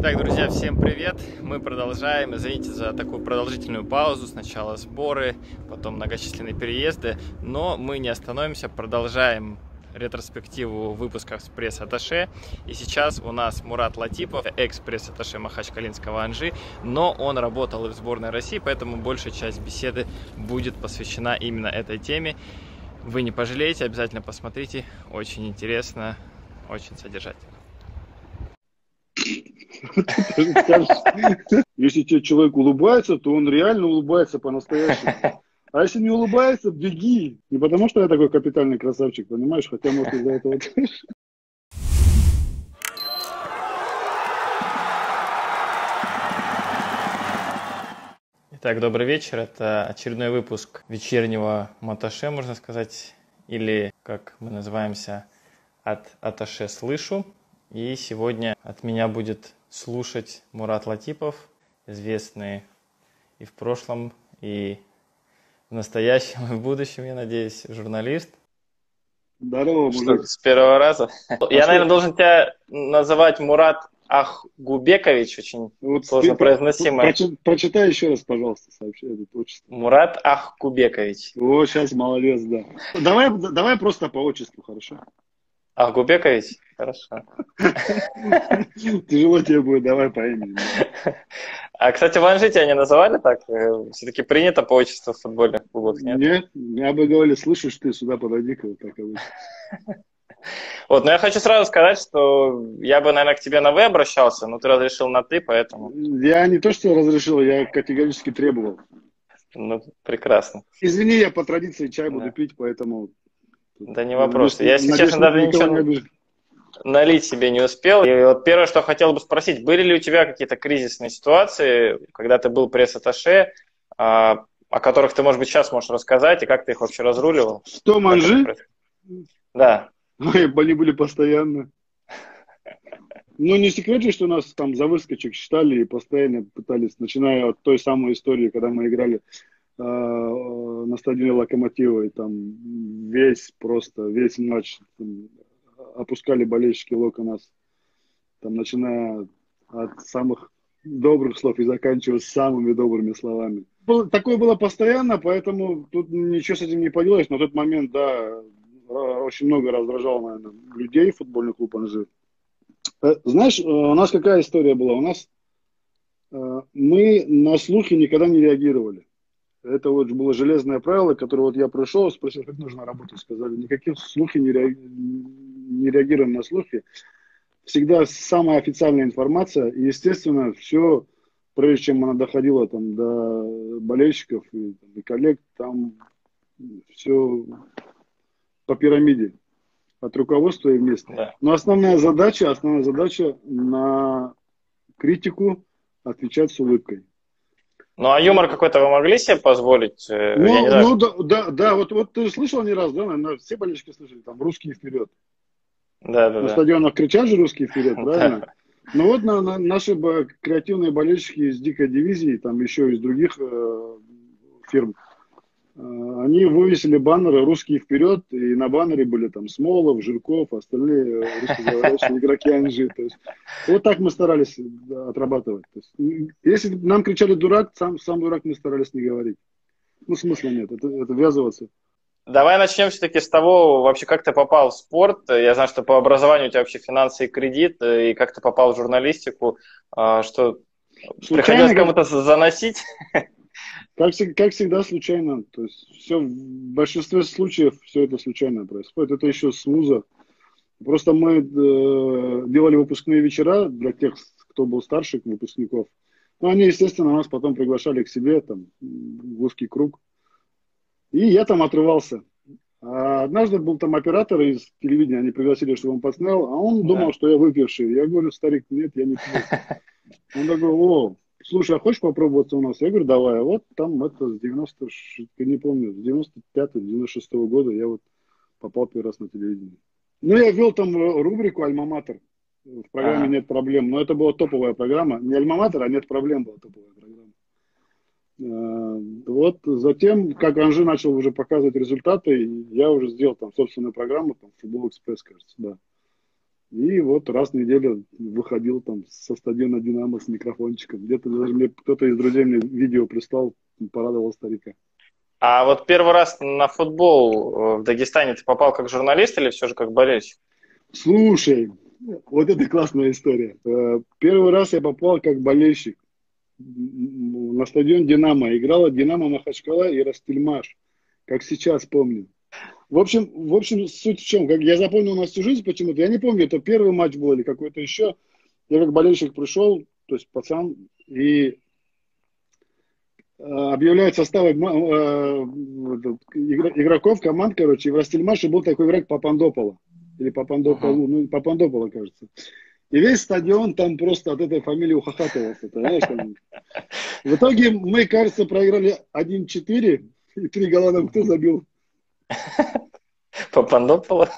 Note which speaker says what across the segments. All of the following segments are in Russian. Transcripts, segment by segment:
Speaker 1: Так, друзья, всем привет! Мы продолжаем. Извините за такую продолжительную паузу. Сначала сборы, потом многочисленные переезды. Но мы не остановимся, продолжаем ретроспективу выпусков с пресс-атташе. И сейчас у нас Мурат Латипов, экс-пресс-атташе Махачкалинского Анжи, но он работал и в сборной России, поэтому большая часть беседы будет посвящена именно этой теме. Вы не пожалеете, обязательно посмотрите. Очень интересно, очень содержательно.
Speaker 2: Если тебе человек улыбается, то он реально улыбается по-настоящему. А если не улыбается, беги. Не потому, что я такой капитальный красавчик, понимаешь? Хотя, может, из-за этого.
Speaker 1: Итак, добрый вечер. Это очередной выпуск вечернего Маташе, можно сказать, или, как мы называемся, от Аташе слышу. И сегодня от меня будет слушать Мурат Латипов, известный и в прошлом, и в настоящем, и в будущем, я надеюсь, журналист.
Speaker 2: Здорово,
Speaker 1: Что, с первого раза? А я, что? наверное, должен тебя называть Мурат Ахгубекович, очень вот сложно ты, произносимое.
Speaker 2: Прочитай еще раз, пожалуйста, сообщи это отчество.
Speaker 1: Мурат Ахгубекович.
Speaker 2: О, сейчас молодец, да. Давай, давай просто по отчеству, хорошо?
Speaker 1: Ахгубекович? Хорошо.
Speaker 2: Тяжело тебе будет, давай по имени.
Speaker 1: А, кстати, в Анжи тебя не называли так? Э, Все-таки принято по отчеству в футбольных клубах, нет?
Speaker 2: Нет, я бы говорили, слышишь ты, сюда подойди-ка, вот так.
Speaker 1: Вот, но я хочу сразу сказать, что я бы, наверное, к тебе на «вы» обращался, но ты разрешил на «ты», поэтому...
Speaker 2: Я не то, что разрешил, я категорически требовал.
Speaker 1: Ну, прекрасно.
Speaker 2: Извини, я по традиции чай буду пить, поэтому...
Speaker 1: Да не вопрос. Я, если честно, даже ничего налить себе не успел. И вот первое, что хотел бы спросить, были ли у тебя какие-то кризисные ситуации, когда ты был пресс-атташе, а, о которых ты, может быть, сейчас можешь рассказать, и как ты их вообще разруливал?
Speaker 2: Что, манжи?
Speaker 1: Да.
Speaker 2: Ой, они были постоянно. Ну, не секрет же, что нас там за выскочек считали и постоянно пытались, начиная от той самой истории, когда мы играли э, на стадионе Локомотива, и там весь просто, весь матч там, опускали болельщики Лока нас, там, начиная от самых добрых слов и заканчивая самыми добрыми словами. Такое было постоянно, поэтому тут ничего с этим не поделаешь. На тот момент, да, очень много раздражало, наверное, людей футбольный клуб Анжи. Э, знаешь, э, у нас какая история была? У нас э, мы на слухи никогда не реагировали. Это вот было железное правило, которое вот я пришел, спросил, как нужно работать, сказали, никаких слухи не, реаги... не реагируем на слухи. Всегда самая официальная информация, и, естественно, все, прежде чем она доходила там, до болельщиков и, и коллег, там все по пирамиде от руководства и вместе. Да. Но основная задача, основная задача на критику отвечать с улыбкой.
Speaker 1: Ну, а юмор какой-то вы могли себе позволить?
Speaker 2: Э, ну, ну да, да, да, вот, вот ты слышал не раз, да, наверное, все болельщики слышали, там, русские вперед.
Speaker 1: Да, да,
Speaker 2: на да. стадионах кричат же русские вперед, правильно? Ну вот на, на, наши креативные болельщики из дикой дивизии, там еще из других э, фирм, э, они вывесили баннеры «Русские вперед», и на баннере были там Смолов, Жирков, остальные русскоговорящие игроки Анжи. То есть, вот так мы старались отрабатывать. То есть, если нам кричали «дурак», сам, сам дурак мы старались не говорить. Ну, смысла нет, это, это ввязываться.
Speaker 1: Давай начнем все-таки с того, вообще, как ты попал в спорт. Я знаю, что по образованию у тебя вообще финансы и кредит, и как ты попал в журналистику, а, что Случайно, приходилось кому-то заносить?
Speaker 2: Как, как всегда, случайно. То есть все, в большинстве случаев все это случайно происходит. Это еще с вуза. Просто мы э, делали выпускные вечера для тех, кто был старше выпускников. Ну, они, естественно, нас потом приглашали к себе, там, в узкий круг. И я там отрывался. А однажды был там оператор из телевидения, они пригласили, чтобы он подснял, а он да. думал, что я выпивший. Я говорю, старик, нет, я не пью. Он такой, о, слушай, а хочешь попробоваться у нас? Я говорю, давай. А вот там это с 90, я не помню, с 95-96 года я вот попал первый раз на телевидение. Ну, я вел там э, рубрику «Альма-Матер». В программе а. «Нет проблем». Но это была топовая программа. Не «Альма-Матер», а «Нет проблем» была топовая программа. Э, вот затем, как Анжи начал уже показывать результаты, я уже сделал там собственную программу, там Футбол Экспресс, кажется, да. И вот раз в неделю выходил там со стадиона «Динамо» с микрофончиком. Где-то даже мне кто-то из друзей мне видео прислал, порадовал старика.
Speaker 3: А вот первый раз на футбол э, в Дагестане ты попал как журналист или все же как болельщик?
Speaker 2: Слушай, вот это классная история. Э, первый раз я попал как болельщик на стадион «Динамо». Играла «Динамо» Махачкала и «Растельмаш», как сейчас помню. В общем, в общем, суть в чем? Как я запомнил на всю жизнь почему-то. Я не помню, это первый матч был или какой-то еще. Я как болельщик пришел, то есть пацан, и э, объявляют составы э, игроков, команд, короче, и в Растельмаше был такой игрок Папандопола. Или Папандополу, uh-huh. ну, Папандопола, кажется. И весь стадион там просто от этой фамилии ухахатывался. Ты там. В итоге мы, кажется, проиграли 1-4, и три гола нам кто забил?
Speaker 3: Папандопола?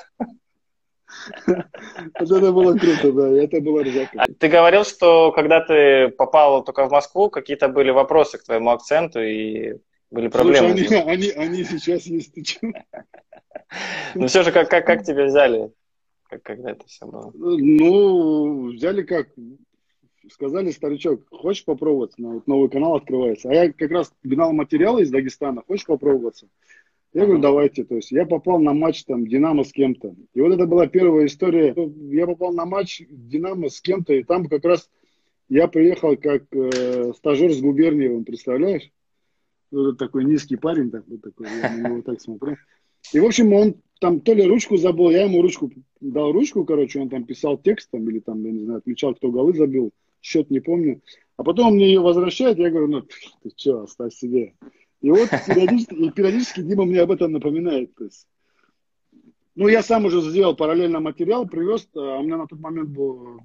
Speaker 2: Вот это было круто, да, это было ржака.
Speaker 3: Ты говорил, что когда ты попал только в Москву, какие-то были вопросы к твоему акценту и были проблемы.
Speaker 2: Слушай, они, они, они сейчас есть.
Speaker 3: Ну все же, как, как, как тебя взяли? Как, когда это все было?
Speaker 2: Ну, взяли как? Сказали, старичок, хочешь попробовать? Ну, вот новый канал открывается. А я как раз гнал материалы из Дагестана. Хочешь попробоваться? Я говорю, давайте. То есть я попал на матч там Динамо с кем-то. И вот это была первая история. Я попал на матч Динамо с кем-то, и там как раз я приехал как э, стажер с Губерниевым, представляешь? Вот такой низкий парень, так, вот такой, я на него так смотрю. И, в общем, он там то ли ручку забыл, я ему ручку дал ручку, короче, он там писал текст там, или там, я не знаю, отмечал, кто голы забил, счет не помню. А потом он мне ее возвращает, я говорю, ну, ты что, оставь себе. И вот периодически, и периодически Дима мне об этом напоминает. То есть, ну, я сам уже сделал параллельно материал, привез, а у меня на тот момент был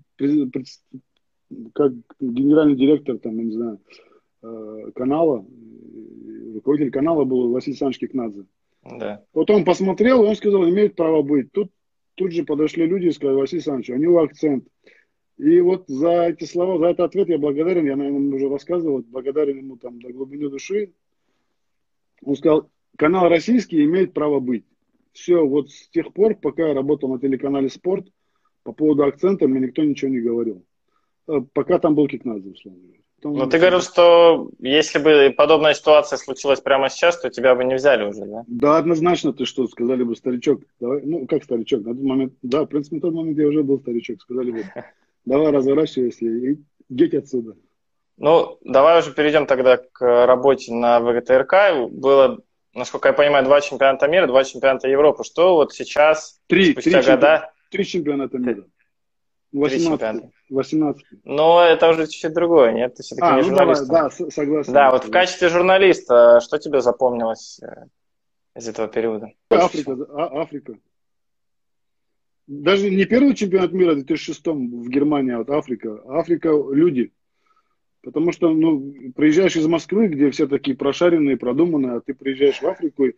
Speaker 2: как генеральный директор, там, я не знаю, э, канала, руководитель канала был Василий Александрович Кикнадзе. Да. Вот он посмотрел, он сказал, имеет право быть. Тут, тут же подошли люди и сказали, Василий Александрович, у него акцент. И вот за эти слова, за этот ответ я благодарен, я, наверное, уже рассказывал, благодарен ему там до глубины души, он сказал, канал российский имеет право быть. Все, вот с тех пор, пока я работал на телеканале «Спорт», по поводу акцента мне никто ничего не говорил. Э, пока там был Кикнадзе, условно говоря.
Speaker 3: Но ты говорил, что если бы подобная ситуация случилась прямо сейчас, то тебя бы не взяли уже, да?
Speaker 2: Да, однозначно ты что, сказали бы, старичок, давай, ну, как старичок, на тот момент, да, в принципе, на тот момент я уже был старичок, сказали бы, давай разворачивайся и геть отсюда.
Speaker 3: Ну, давай уже перейдем тогда к работе на ВГТРК. Было, насколько я понимаю, два чемпионата мира, два чемпионата Европы. Что вот сейчас,
Speaker 2: три, спустя три года... Три чемпионата мира.
Speaker 3: 18. 18. Но это уже чуть-чуть другое, нет? Ты все-таки а, не ну журналист.
Speaker 2: Давай, да, согласен.
Speaker 3: Да, вот в качестве журналиста, что тебе запомнилось э, из этого периода?
Speaker 2: Африка, а, Африка. Даже не первый чемпионат мира в 2006 в Германии, а вот Африка. Африка – люди. Потому что, ну, приезжаешь из Москвы, где все такие прошаренные, продуманные, а ты приезжаешь в Африку, и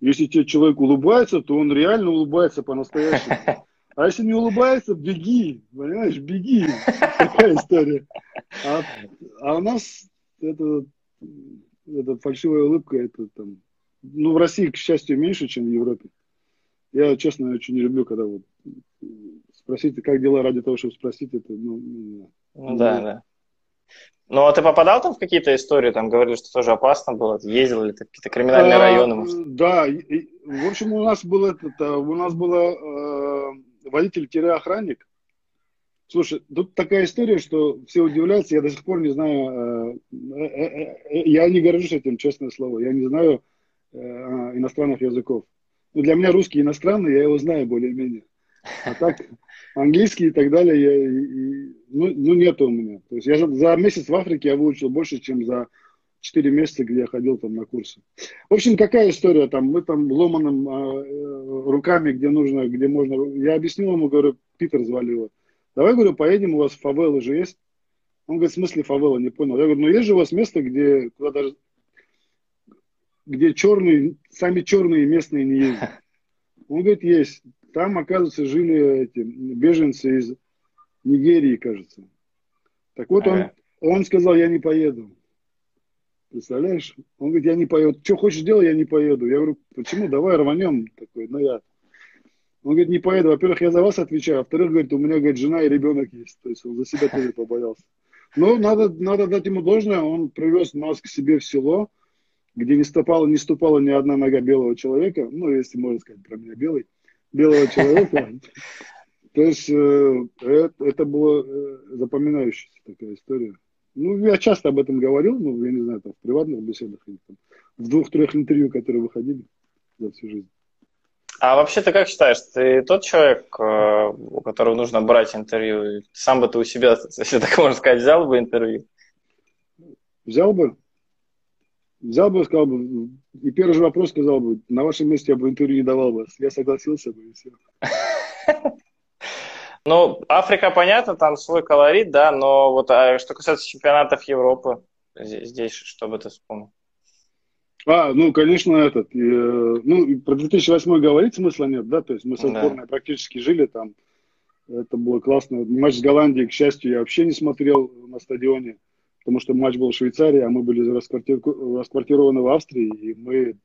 Speaker 2: если тебе человек улыбается, то он реально улыбается по-настоящему. А если не улыбается, беги, понимаешь, беги. Такая история. А, а у нас это, это фальшивая улыбка, это там, ну, в России, к счастью, меньше, чем в Европе. Я, честно, очень не люблю, когда вот спросите, как дела ради того, чтобы спросить это, ну,
Speaker 3: ну, ну да, да. Ну, а ты попадал там в какие-то истории, там говорили, что тоже опасно было, ездил ли ты в какие-то криминальные а, районы? Может?
Speaker 2: Да, и, в общем, у нас был этот, у нас было э, водитель-охранник. Слушай, тут такая история, что все удивляются, я до сих пор не знаю, э, э, э, я не горжусь этим, честное слово, я не знаю иностранных языков. Но для меня русский иностранный, я его знаю более-менее. А так, английский и так далее, я, и, ну, ну, нету у меня. То есть я за, за месяц в Африке я выучил больше, чем за 4 месяца, где я ходил там на курсы. В общем, какая история там? Мы там ломаным а, э, руками, где нужно, где можно. Я объяснил ему, говорю, Питер звали его. Давай, говорю, поедем, у вас фавелы же есть. Он говорит, в смысле фавела, не понял. Я говорю, ну есть же у вас место, где, куда даже, где черные, сами черные местные не ездят. Он говорит, есть. Там, оказывается, жили эти беженцы из Нигерии, кажется. Так вот, он, он сказал, я не поеду. Представляешь? Он говорит, я не поеду. Что хочешь делать, я не поеду. Я говорю, почему? Давай рванем. Такой, ну я. Он говорит, не поеду. Во-первых, я за вас отвечаю, во-вторых, говорит, у меня, говорит, жена и ребенок есть. То есть он за себя тоже побоялся. Но надо, надо дать ему должное. Он привез нас к себе в село, где не ступала, не ступала ни одна нога белого человека. Ну, если можно сказать про меня белый. Белого человека. То есть э, это, это была э, запоминающаяся такая история. Ну, я часто об этом говорил, ну, я не знаю, там, в приватных беседах, или, там, в двух-трех интервью, которые выходили за всю жизнь.
Speaker 1: А вообще ты как считаешь, ты тот человек, э, у которого нужно брать интервью? Сам бы ты у себя, если так можно сказать, взял бы интервью?
Speaker 2: Взял бы. Взял бы, сказал бы, и первый же вопрос сказал бы, на вашем месте я бы интервью не давал бы. Я согласился бы, и все.
Speaker 1: Ну, Африка, понятно, там свой колорит, да, но вот а что касается чемпионатов Европы, здесь что бы ты вспомнил?
Speaker 2: А, ну, конечно, этот. Э, ну, про 2008 говорить смысла нет, да, то есть мы со сборной да. практически жили там. Это было классно. Матч с Голландией, к счастью, я вообще не смотрел на стадионе, потому что матч был в Швейцарии, а мы были расквартир... расквартированы в Австрии, и мы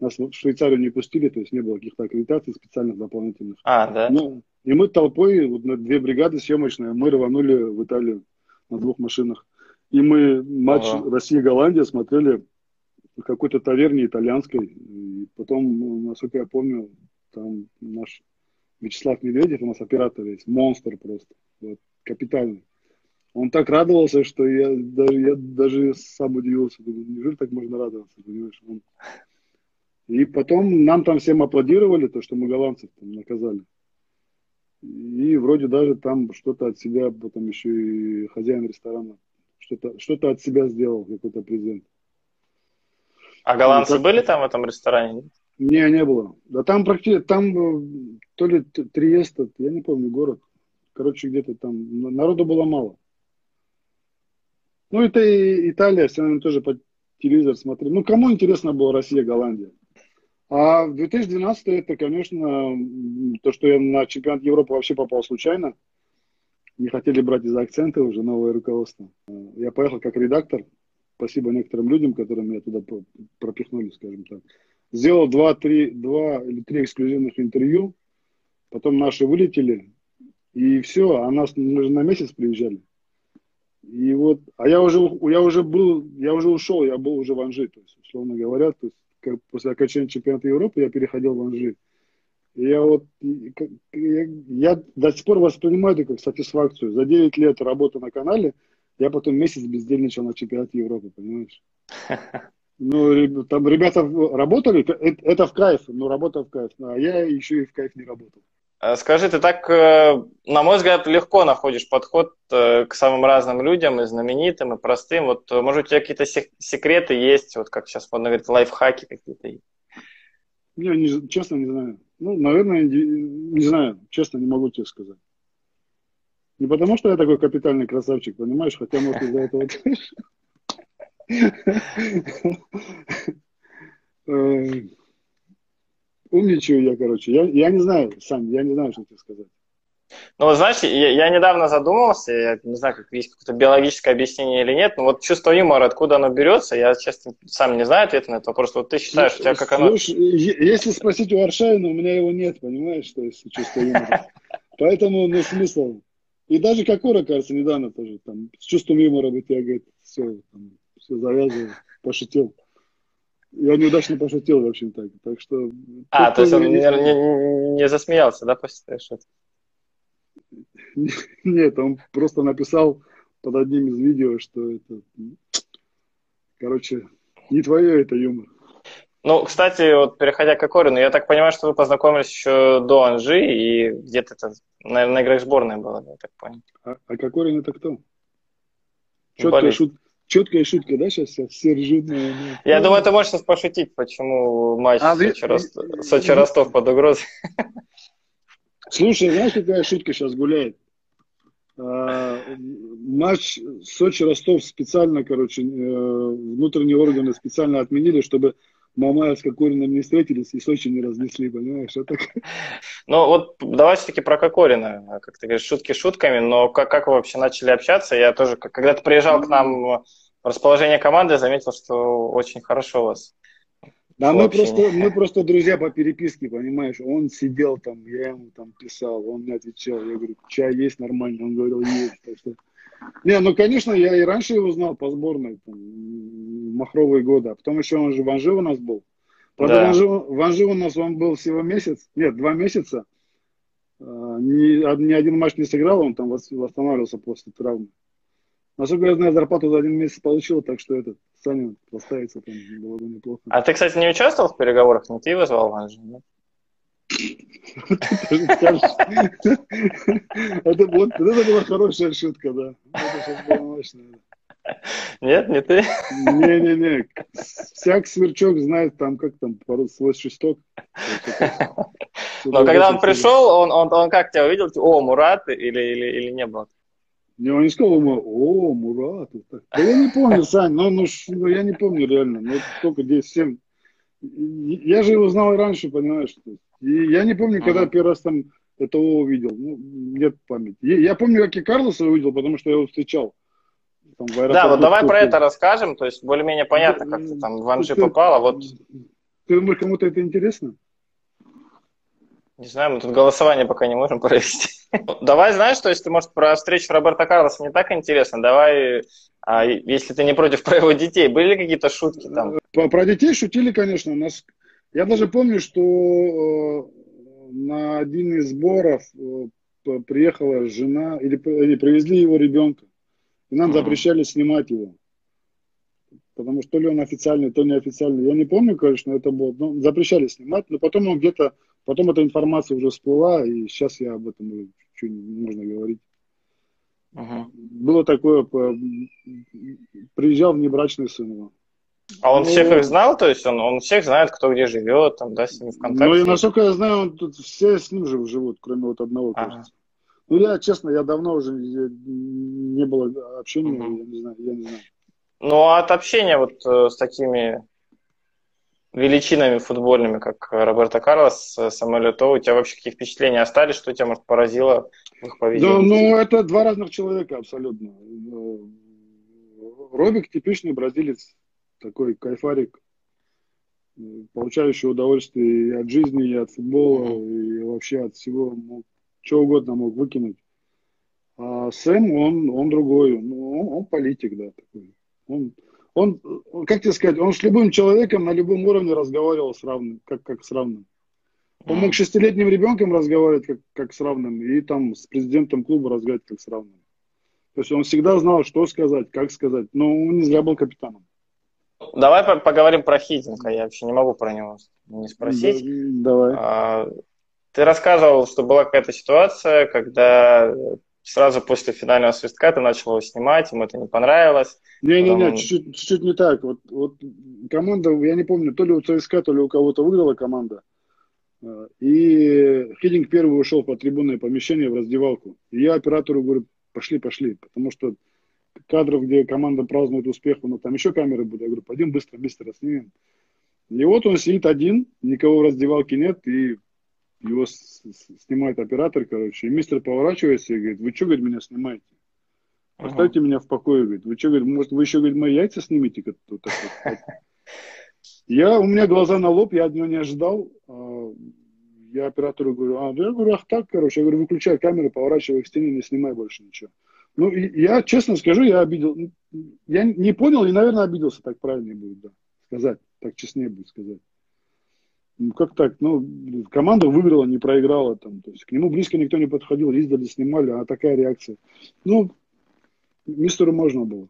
Speaker 2: нас в Швейцарию не пустили, то есть не было каких-то аккредитаций специальных дополнительных.
Speaker 1: А, да?
Speaker 2: Ну, и мы толпой, вот на две бригады съемочные, мы рванули в Италию на двух машинах. И мы матч ага. Россия-Голландия смотрели в какой-то таверне итальянской. И потом, насколько я помню, там наш Вячеслав Медведев, у нас оператор есть, монстр просто, вот, капитальный. Он так радовался, что я даже, я даже сам удивился. Думаю, неужели так можно радоваться, понимаешь? Он... И потом нам там всем аплодировали, то, что мы голландцев там наказали. И вроде даже там что-то от себя, потом еще и хозяин ресторана что-то что от себя сделал, какой-то презент.
Speaker 1: А голландцы как... были там в этом ресторане?
Speaker 2: Не, не было. Да там практически, там э, то ли Триест, я не помню, город. Короче, где-то там народу было мало. Ну, это и Италия, все, наверное, тоже по телевизор смотрели. Ну, кому интересно было Россия, Голландия? А в 2012 это, конечно, то, что я на чемпионат Европы вообще попал случайно. Не хотели брать из-за акцента уже новое руководство. Я поехал как редактор спасибо некоторым людям, которые меня туда пропихнули, скажем так. Сделал два, три, два или три эксклюзивных интервью, потом наши вылетели, и все, а нас мы же на месяц приезжали. И вот, а я уже, я уже был, я уже ушел, я был уже в Анжи, то есть, условно говоря, то есть, после окончания чемпионата Европы я переходил в Анжи. И я вот, я, я до сих пор воспринимаю это как сатисфакцию. За 9 лет работы на канале – я потом месяц бездельничал на чемпионате Европы, понимаешь? Ну, там ребята работали, это в кайф, но работа в кайф. А я еще и в кайф не работал.
Speaker 1: А скажи, ты так, э, на мой взгляд, легко находишь подход э, к самым разным людям, и знаменитым, и простым. Вот, э, может, у тебя какие-то секреты есть, вот как сейчас модно говорить, лайфхаки какие-то есть?
Speaker 2: Я не, честно не знаю. Ну, наверное, не, знаю. Честно, не могу тебе сказать. Не потому, что я такой капитальный красавчик, понимаешь, хотя, может, из-за этого э, Умничаю я, короче. Я, я не знаю, сам, я не знаю, что тебе сказать.
Speaker 1: Ну, знаешь, я, я недавно задумался, я не знаю, как есть какое-то биологическое объяснение или нет, но вот чувство юмора, откуда оно берется, я, честно, сам не знаю ответа на этот вопрос. Вот ты считаешь, у тебя как оно...
Speaker 2: Слушай, если спросить у Аршавина, у меня его нет, понимаешь, то есть чувство юмора. Поэтому, ну, смысл. И даже Кокора, кажется, недавно тоже там с чувством юмора вытягивает. Все, там, все завязывает, пошутил. Я неудачно пошутил, в общем так. Так что...
Speaker 1: А, то есть он не, не, не засмеялся, да, после твоей шутки?
Speaker 2: Нет, он просто написал под одним из видео, что это... Короче, не твое это юмор.
Speaker 1: Ну, кстати, вот переходя к Акорину, я так понимаю, что вы познакомились еще до Анжи, и где-то это, наверное, на играх сборной было, я так понял.
Speaker 2: А, а Кокорин это кто? Четкая, шут... Четкая шутка, да, сейчас все ржут. На...
Speaker 1: Я думаю, ты можешь сейчас пошутить, почему матч а, Сочи, Ростов, Сочи Ростов под угрозой.
Speaker 2: Слушай, знаешь, какая шутка сейчас гуляет? А, матч Сочи-Ростов специально, короче, э, внутренние органы специально отменили, чтобы Мамаев с Кокориным не встретились и Сочи не разнесли, понимаешь? Это...
Speaker 1: Ну вот давай все-таки про Кокорина. Как ты говоришь, шутки шутками, но как, как вы вообще начали общаться? Я тоже, когда ты приезжал к нам в расположение команды, заметил, что очень хорошо у вас
Speaker 2: Да, мы просто, мы просто друзья по переписке, понимаешь. Он сидел там, я ему там писал, он мне отвечал. Я говорю, чай есть нормально? Он говорил, есть. Так что... Не, ну, конечно, я и раньше его знал по сборной, там, махровые годы. А потом еще он же в Анжи у нас был. Правда, да. в, Анжи, в Анжи у нас он был всего месяц, нет, два месяца. А, ни, ни один матч не сыграл, он там восстанавливался после травмы. Насколько я знаю, зарплату за один месяц получил, так что этот Саня поставится там было бы неплохо.
Speaker 1: А ты, кстати, не участвовал в переговорах? Не ты его звал в Анжи, нет?
Speaker 2: Это вот, это была хорошая шутка, да. Это сейчас было мощно.
Speaker 1: Нет, не ты?
Speaker 2: Не-не-не. Всяк сверчок знает там, как там, свой шесток.
Speaker 1: Но когда он пришел, он, он, он как тебя увидел? О, Мурат или, или, или не было?
Speaker 2: Не, он не сказал ему, о, Мурат. Да я не помню, Сань, ну, ну, ну я не помню реально. Ну, сколько, 10-7. Я же его знал и раньше, понимаешь. И я не помню, когда ага. первый раз там этого увидел. Ну, нет памяти. Я помню, как я Карлоса увидел, потому что я его встречал.
Speaker 1: Там, да, вот давай про это расскажем. То есть более-менее понятно, как ты там в Анжи попала. Вот...
Speaker 2: Ты думаешь, кому-то это интересно?
Speaker 1: Не знаю, мы тут голосование пока не можем провести. Давай, знаешь, то есть ты, может, про встречу Роберта Карлоса не так интересно. Давай, а, если ты не против, про его детей. Были какие-то шутки там?
Speaker 2: Про, про детей шутили, конечно. У нас... Я даже помню, что э, на один из сборов э, приехала жена, или, или привезли его ребенка. И нам mm-hmm. запрещали снимать его. Потому что то ли он официальный, то неофициальный. Я не помню, конечно, это было. Но запрещали снимать. Но потом он где-то Потом эта информация уже всплыла, и сейчас я об этом чуть не можно говорить. Ага. Было такое, приезжал внебрачный сын его.
Speaker 1: А он ну, всех их знал, то есть он, он всех знает, кто где живет, там, да, с ним в контакте?
Speaker 2: Ну, и насколько я знаю, он тут все с ним же живут, кроме вот одного, ага. кажется. Ну, я, честно, я давно уже не было общения, угу. я не знаю, я не знаю.
Speaker 1: Ну, а от общения вот э, с такими величинами футбольными, как Роберто Карлос, Самуэль То, у тебя вообще какие впечатления остались, что тебя, может, поразило в их поведении?
Speaker 2: Да, ну, это два разных человека абсолютно. Робик типичный бразилец, такой кайфарик, получающий удовольствие и от жизни, и от футбола, и вообще от всего, мог, что угодно мог выкинуть. А Сэм, он, он другой, ну, он, он политик, да, такой. Он, он, как тебе сказать, он с любым человеком на любом уровне разговаривал с равным, как, как с равным. Он мог шестилетним ребенком разговаривать как, как с равным, и там с президентом клуба разговаривать как с равным. То есть он всегда знал, что сказать, как сказать, но он не зря был капитаном.
Speaker 1: Давай поговорим про Хидинга, я вообще не могу про него не спросить.
Speaker 2: Да, давай. А,
Speaker 1: ты рассказывал, что была какая-то ситуация, когда сразу после финального свистка ты начал его снимать, ему это не понравилось.
Speaker 2: Не-не-не, потом... чуть-чуть, чуть-чуть не так. Вот, вот команда, я не помню, то ли у ЦСКА, то ли у кого-то выиграла команда. А, и Хидинг первый ушел по трибунное помещение в раздевалку. И я оператору говорю, пошли, пошли, потому что кадров, где команда празднует успех, но там еще камеры будут. Я говорю, пойдем быстро, быстро снимем. И вот он сидит один, никого в раздевалке нет, и его снимает оператор, короче, и мистер поворачивается и говорит, вы что, говорит, меня снимаете? Оставьте ага. меня в покое, говорит. Вы что, говорит, может, вы еще, говорит, мои яйца снимете? Вот так вот. Я, у меня глаза на лоб, я от него не ожидал. А, я оператору говорю, а, да я говорю, ах так, короче. Я говорю, выключай камеру, поворачивай к стене, не снимай больше ничего. Ну, я, честно скажу, я обидел. Я не понял и, наверное, обиделся, так правильнее будет, да, сказать. Так честнее будет сказать. Ну, как так? Ну, команда выиграла, не проиграла. Там, то есть к нему близко никто не подходил, издали, снимали, а такая реакция. Ну, мистеру можно было.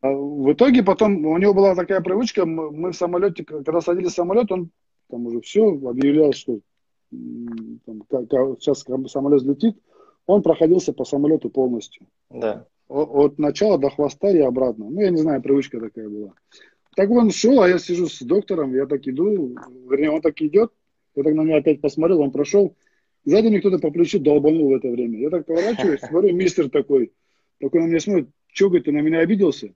Speaker 2: А в итоге потом у него была такая привычка, мы, мы в самолете, когда садились в самолет, он там уже все объявлял, что там, как, сейчас самолет взлетит, он проходился по самолету полностью.
Speaker 1: Да.
Speaker 2: От, начала до хвоста и обратно. Ну, я не знаю, привычка такая была. Так он шел, а я сижу с доктором, я так иду, вернее, он так идет, я так на меня опять посмотрел, он прошел, сзади мне кто-то по плечу долбанул в это время. Я так поворачиваюсь, смотрю, мистер такой, такой на меня смотрит, что, говорит, ты на меня обиделся?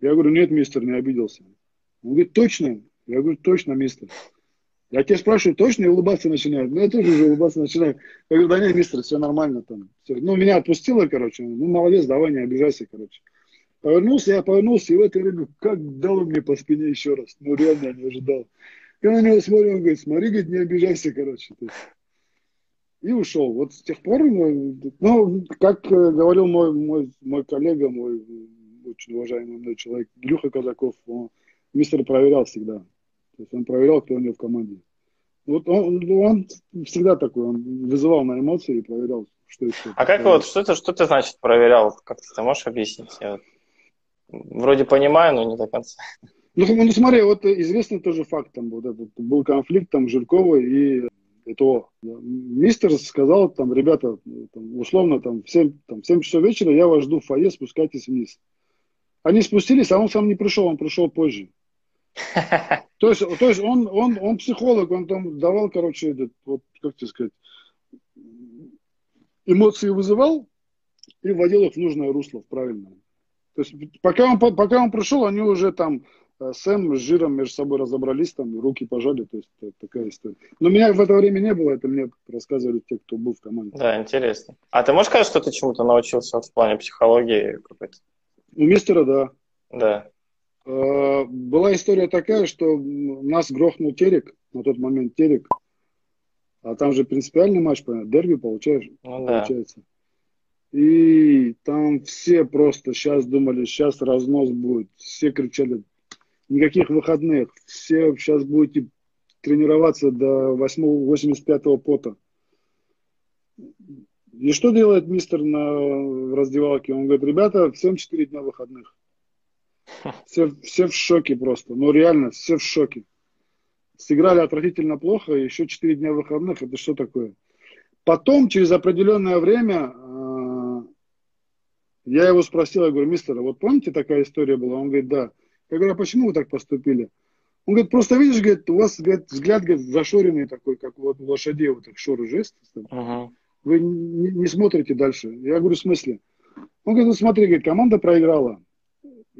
Speaker 2: Я говорю, нет, мистер, не обиделся. Он говорит, точно? Я говорю, точно, мистер. Я тебя спрашиваю, точно? И улыбаться начинает. Ну, я тоже уже улыбаться начинаю. Я говорю, да нет, мистер, все нормально там. Все. Ну, меня отпустило, короче. Ну, молодец, давай, не обижайся, короче. Повернулся, я повернулся, и в это время как дал мне по спине еще раз. Ну, реально я не ожидал. Я на него смотрю, он говорит, смотри, говорит, не обижайся, короче. И ушел. Вот с тех пор, ну, ну как э, говорил мой, мой, мой коллега, мой очень уважаемый мной человек, Илюха Казаков, он, мистер проверял всегда. То есть он проверял, кто у него в команде. Вот он, он всегда такой, он вызывал на эмоции и проверял, что что.
Speaker 1: А как вот, что это, что ты значит проверял? Как ты можешь объяснить? Я вроде понимаю, но не до конца.
Speaker 2: Ну, ну смотри, вот известный тоже факт, там, вот этот, был конфликт там Жиркова и ЭТО. Мистер сказал, там, ребята, там, условно, там, в 7, там, в 7 часов вечера я вас жду в фойе, спускайтесь вниз. Они спустились, а он сам не пришел, он пришел позже. То есть, то есть он, он, он психолог, он там давал, короче, этот, вот, как тебе сказать, эмоции вызывал и вводил их в нужное русло, в правильное. То есть пока он, пока он пришел, они уже там э, Сэм с Жиром между собой разобрались, там руки пожали, то есть такая история. Но меня в это время не было, это мне рассказывали те, кто был в команде.
Speaker 1: Да, интересно. А ты можешь сказать, что ты чему-то научился в плане психологии какой-то?
Speaker 2: У мистера, да.
Speaker 1: Да.
Speaker 2: Э, была история такая, что нас грохнул Терек, на тот момент Терек, а там же принципиальный матч, понятно, дерби получаешь, ну, да. получается. И там все просто сейчас думали, сейчас разнос будет. Все кричали, никаких выходных. Все сейчас будете тренироваться до 8, 85-го пота. И что делает мистер на раздевалке? Он говорит, ребята, всем 4 дня выходных. Все, все в шоке просто. Ну реально, все в шоке. Сыграли отвратительно плохо, еще 4 дня выходных. Это что такое? Потом, через определенное время, а, я его спросил, я говорю, мистер, а вот помните такая история была? Он говорит, да. Я говорю, а почему вы так поступили? Он говорит, просто видишь, говорит, у вас говорит, взгляд говорит, зашоренный такой, как вот у лошадей, вот так шоры жест. Uh-huh. Вы не, не смотрите дальше. Я говорю, в смысле? Он говорит, ну смотри, говорит, команда проиграла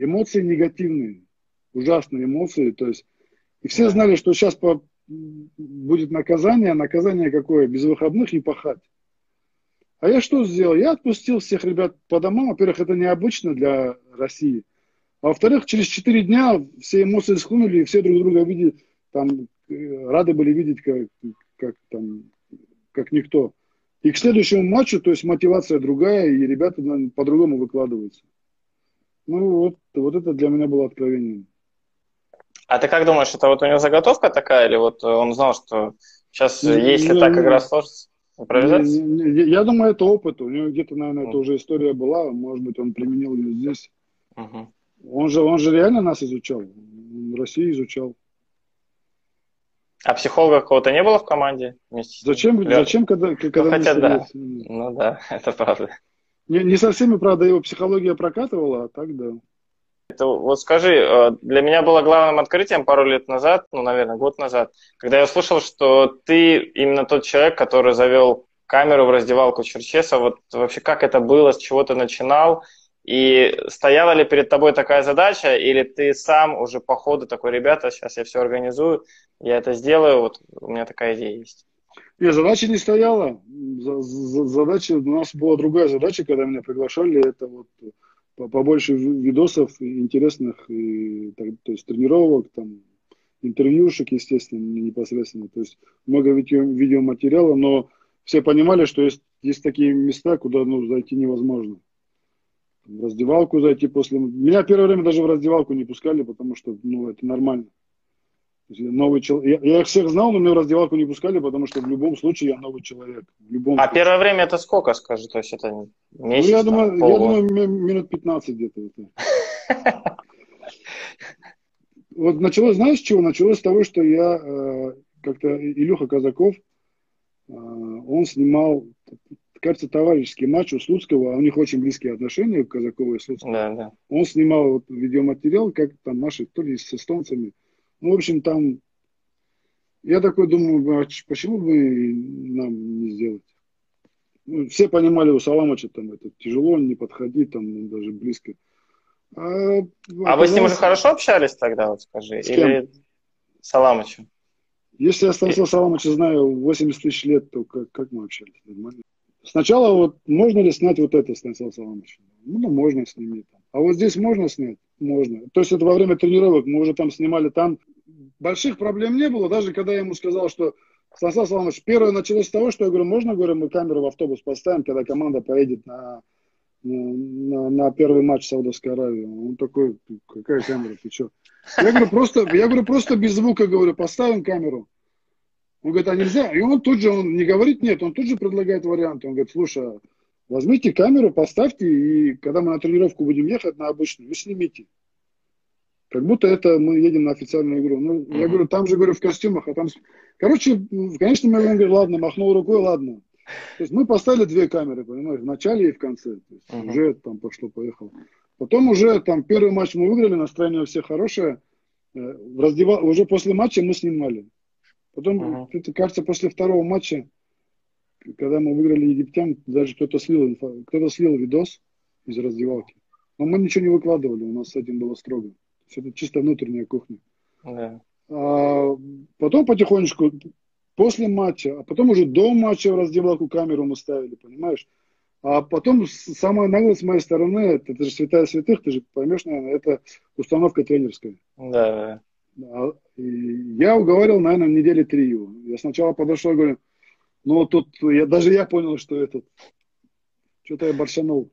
Speaker 2: эмоции негативные, ужасные эмоции. То есть, и все знали, что сейчас по, будет наказание. Наказание какое? Без выходных и пахать. А я что сделал? Я отпустил всех ребят по домам. Во-первых, это необычно для России. А во-вторых, через 4 дня все эмоции схлынули, и все друг друга видели, там, э, рады были видеть, как, как, там, как никто. И к следующему матчу, то есть мотивация другая, и ребята по-другому выкладываются. Ну, вот, вот это для меня было откровением.
Speaker 1: А ты как думаешь, это вот у него заготовка такая, или вот он знал, что сейчас, не, если не, так не, игра сложится,
Speaker 2: импровизация? Я думаю, это опыт. У него где-то, наверное, это уже история была. Может быть, он применил ее здесь. Угу. Он, же, он же реально нас изучал. Он Россию изучал.
Speaker 1: А психолога какого-то не было в команде?
Speaker 2: Вместе зачем, зачем, когда, когда
Speaker 1: ну, хотя да. Ну да, это правда.
Speaker 2: Не, не со правда, его психология прокатывала, а так да.
Speaker 1: Это, вот скажи, э, для меня было главным открытием пару лет назад, ну, наверное, год назад, когда я услышал, что ты именно тот человек, который завел камеру в раздевалку Черчеса. Вот вообще как это было, с чего ты начинал? И стояла ли перед тобой такая задача, или ты сам уже по ходу такой, ребята, сейчас я все организую, я это сделаю, вот у меня такая идея есть.
Speaker 2: Нет, задача не стояла. Задача, у нас была другая задача, когда меня приглашали, это вот побольше видосов интересных, и, то есть тренировок, там, интервьюшек, естественно, непосредственно. То есть много видео, видеоматериала, но все понимали, что есть, есть такие места, куда ну, зайти невозможно. В раздевалку зайти после... Меня первое время даже в раздевалку не пускали, потому что ну, это нормально. Новый человек. Я, я их всех знал, но меня в раздевалку не пускали, потому что в любом случае я новый человек. В любом
Speaker 1: а случае. первое время это сколько, скажи? То есть это месяц?
Speaker 2: Ну, я, думаю, я думаю, минут 15 где-то. Вот началось, знаешь, чего? Началось с того, что я э, как-то Илюха Казаков, э, он снимал, кажется, товарищеский матч у Слуцкого, а у них очень близкие отношения, Казакова и Слуцкого. Да, да. Он снимал вот видеоматериал, как там наши, то ли с эстонцами, ну, в общем, там я такой думаю, а почему бы нам не сделать? Ну, все понимали у Саламыча, там это тяжело, не подходить, там ну, даже близко.
Speaker 1: А, а вы с ним уже хорошо общались тогда, вот скажи? С кем? Или Саламычем?
Speaker 2: Если я Станислава И... Саламыча знаю 80 тысяч лет, то как, как мы общались? Нормально. Сначала вот можно ли снять вот это Станислава Саламыча? Ну, можно с ними там. А вот здесь можно снять? Можно. То есть это во время тренировок мы уже там снимали, там больших проблем не было, даже когда я ему сказал, что Станислав Славович, первое началось с того, что я говорю, можно, говорю, мы камеру в автобус поставим, когда команда поедет на, на, на первый матч Саудовской Аравии. Он такой, какая камера, ты что? Я говорю, просто, я говорю, просто без звука, говорю, поставим камеру. Он говорит, а нельзя? И он тут же, он не говорит нет, он тут же предлагает вариант. Он говорит, слушай, а возьмите камеру, поставьте, и когда мы на тренировку будем ехать на обычную, вы снимите. Как будто это мы едем на официальную игру. Ну, mm-hmm. я говорю, там же, говорю, в костюмах, а там... Короче, в конечном итоге, говорю, ладно, махнул рукой, ладно. То есть мы поставили две камеры, понимаешь, в начале и в конце. То есть uh-huh. уже там пошло-поехало. Потом уже там первый матч мы выиграли, настроение у всех хорошее. Э, в раздевал... Уже после матча мы снимали. Потом, uh-huh. это, кажется, после второго матча, когда мы выиграли египтян, даже кто-то слил, кто-то слил видос из раздевалки. Но мы ничего не выкладывали, у нас с этим было строго. Это чисто внутренняя кухня.
Speaker 1: Uh-huh.
Speaker 2: А, потом потихонечку, после матча, а потом уже до матча в раздевалку камеру мы ставили, понимаешь? А потом самая наглость с моей стороны, это, это же святая святых, ты же поймешь, наверное, это установка тренерская.
Speaker 1: Да.
Speaker 2: А, и я уговаривал, наверное, недели три его. Я сначала подошел и говорю, ну тут я, даже я понял, что этот, что-то я борщанул.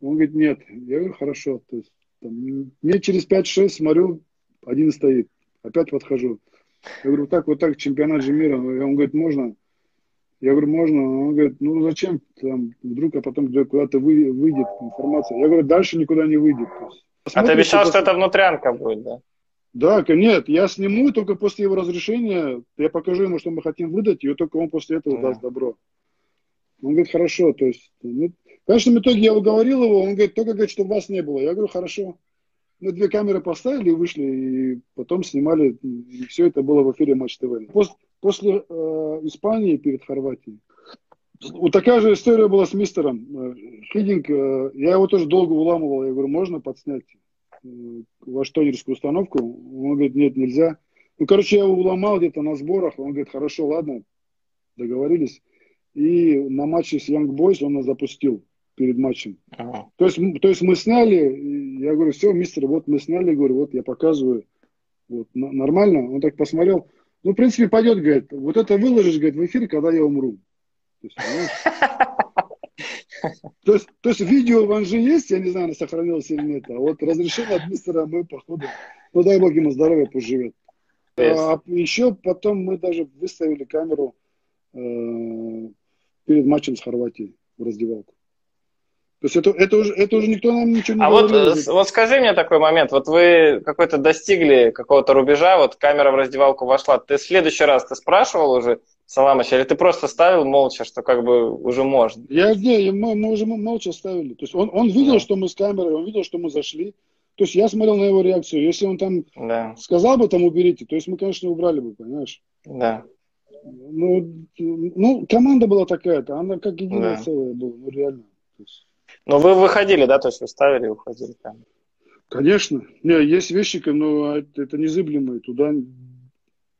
Speaker 2: Он говорит, нет. Я говорю, хорошо. То есть, там, мне через 5-6 смотрю, один стоит. Опять подхожу. Я говорю, так, вот так, чемпионат же мира. Он говорит, можно? Я говорю, можно. Он говорит, ну зачем? Там, вдруг, а потом куда-то вы, выйдет информация. Я говорю, дальше никуда не выйдет. Есть,
Speaker 1: а ты обещал, что это внутрянка будет, да?
Speaker 2: Да, нет, я сниму только после его разрешения, я покажу ему, что мы хотим выдать, и только он после этого mm. даст добро. Он говорит, хорошо, то есть, ну, в конечном итоге я уговорил его, он говорит, только говорит, чтобы вас не было. Я говорю, хорошо мы две камеры поставили и вышли, и потом снимали, и все это было в эфире Матч ТВ. После, после э, Испании перед Хорватией. Вот такая же история была с мистером. Э, Хидинг, э, я его тоже долго уламывал, я говорю, можно подснять э, вашу тонерскую установку? Он говорит, нет, нельзя. Ну, короче, я его уломал где-то на сборах, он говорит, хорошо, ладно, договорились. И на матче с Young Boys он нас запустил перед матчем. Ага. То, есть, то есть мы сняли, я говорю, все, мистер, вот мы сняли, говорю, вот я показываю, вот, нормально. Он так посмотрел, ну, в принципе, пойдет, говорит, вот это выложишь, говорит, в эфир, когда я умру. То есть, то есть, то есть видео в Анже есть, я не знаю, оно сохранилось или нет, а вот разрешение от мистера мы, походу, ну дай бог ему здоровья, пусть живет. А еще потом мы даже выставили камеру э, перед матчем с Хорватией в раздевалку. То есть это, это, уже, это уже никто нам ничего не
Speaker 1: а говорил. А вот, вот скажи мне такой момент. Вот вы какой-то достигли какого-то рубежа, вот камера в раздевалку вошла. Ты в следующий раз ты спрашивал уже Саламыч, или ты просто ставил молча, что как бы уже можно?
Speaker 2: Я, не, мы, мы уже молча ставили. То есть он, он видел, да. что мы с камерой, он видел, что мы зашли. То есть я смотрел на его реакцию. Если он там да. сказал бы, там уберите, то есть мы, конечно, убрали бы, понимаешь?
Speaker 1: Да.
Speaker 2: Ну, ну команда была такая-то, она как единое да. целое была, ну реально.
Speaker 1: Но вы выходили, да, то есть вы ставили и уходили там?
Speaker 2: Конечно. Не, есть вещи, но это, это незыблемые. Туда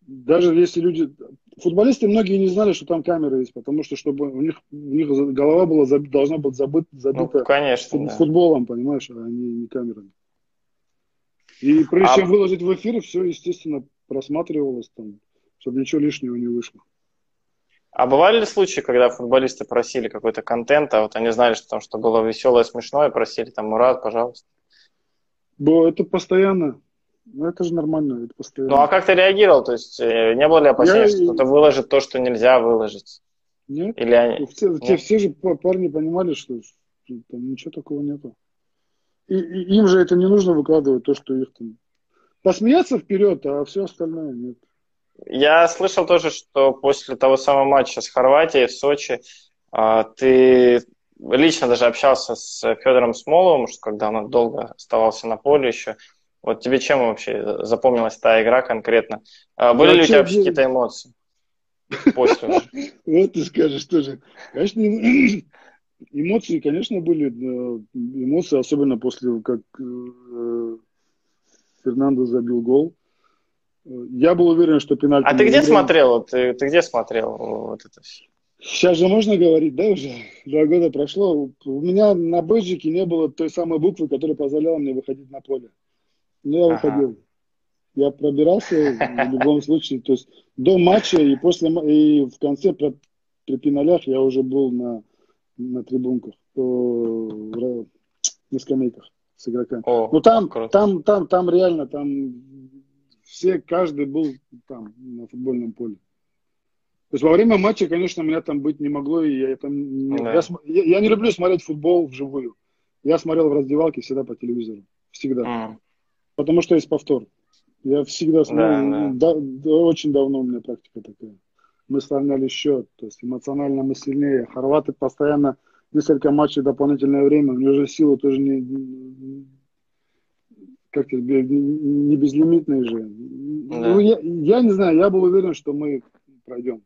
Speaker 2: даже если люди... Футболисты многие не знали, что там камера есть, потому что чтобы у них, у них голова была забита, должна быть забыта, забита
Speaker 1: ну, конечно,
Speaker 2: фут, да. футболом, понимаешь, а не, не камерами. И прежде а... чем выложить в эфир, все, естественно, просматривалось там, чтобы ничего лишнего не вышло.
Speaker 1: А бывали ли случаи, когда футболисты просили какой-то контент, а вот они знали, что там что было веселое, смешное, просили там Мурат, пожалуйста?
Speaker 2: Бо это постоянно. Ну, это же нормально, это постоянно.
Speaker 1: Ну, а как ты реагировал? То есть э, не было ли опасения, Я... что кто-то выложит то, что нельзя выложить?
Speaker 2: Нет.
Speaker 1: Или они...
Speaker 2: Все, нет? Все, все же парни понимали, что там ничего такого нету. И, и им же это не нужно выкладывать, то, что их там... Посмеяться вперед, а все остальное нет.
Speaker 1: Я слышал тоже, что после того самого матча с Хорватией в Сочи а, ты лично даже общался с Федором Смоловым, что когда он долго оставался на поле еще. Вот тебе чем вообще запомнилась та игра конкретно? А, были ли у тебя вообще какие-то эмоции
Speaker 2: после Вот ты скажешь тоже. Конечно, эмоции, конечно, были. Эмоции, особенно после, как э, Фернандо забил гол. Я был уверен, что пенальти...
Speaker 1: А ты где выиграем. смотрел? Ты, ты где смотрел вот это все?
Speaker 2: Сейчас же можно говорить, да, уже? Два года прошло. У меня на бейджике не было той самой буквы, которая позволяла мне выходить на поле. Но я ага. выходил. Я пробирался в любом случае. То есть до матча и после и в конце при, при пеналях я уже был на, на трибунках, на скамейках с игроками. О, ну там, там, там, там реально, там все, каждый был там на футбольном поле. То есть во время матча, конечно, меня там быть не могло, и я там не, да. я, я не люблю смотреть футбол вживую. Я смотрел в раздевалке всегда по телевизору, всегда, mm. потому что есть повтор. Я всегда смотрю, да, да. Да, очень давно у меня практика такая. Мы сравняли счет, то есть эмоционально мы сильнее. Хорваты постоянно несколько матчей дополнительное время, у них же силы тоже не, как не, не безлимитные же. Да. Ну, я, я не знаю, я был уверен, что мы пройдем.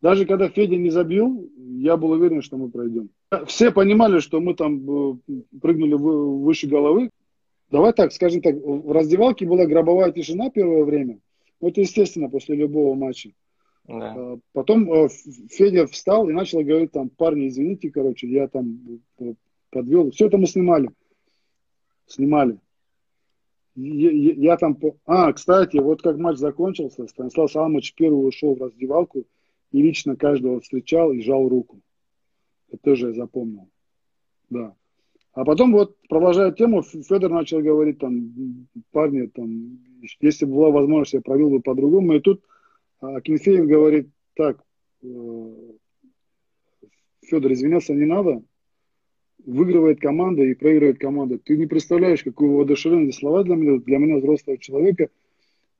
Speaker 2: Даже когда Федя не забил, я был уверен, что мы пройдем. Все понимали, что мы там э, прыгнули выше головы. Давай так, скажем так, в раздевалке была гробовая тишина первое время. Это естественно после любого матча. Да. А, потом э, Федя встал и начал говорить там, парни, извините, короче, я там э, подвел. Все это мы снимали. Снимали. Я, я, там... А, кстати, вот как матч закончился, Станислав Салмович первый ушел в раздевалку и лично каждого встречал и жал руку. Это тоже я запомнил. Да. А потом вот, продолжая тему, Федор начал говорить там, парни, там, если бы была возможность, я провел бы по-другому. И тут Акинфеев говорит, так, э, Федор, извиняться не надо, выигрывает команда и проигрывает команда. Ты не представляешь, какое воодушевленные слова для меня, для меня взрослого человека –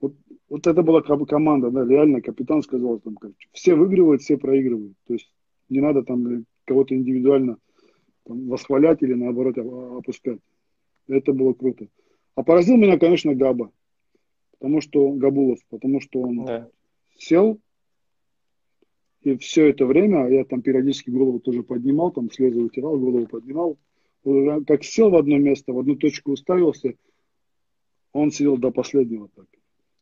Speaker 2: вот, вот это была команда, да, реально капитан сказал, там, как, все выигрывают, все проигрывают. То есть не надо там кого-то индивидуально там, восхвалять или наоборот опускать. Это было круто. А поразил меня, конечно, Габа. Потому что Габулов, потому что он да. сел, и все это время, я там периодически голову тоже поднимал, там слезы вытирал, голову поднимал. Как сел в одно место, в одну точку уставился, он сидел до последнего так.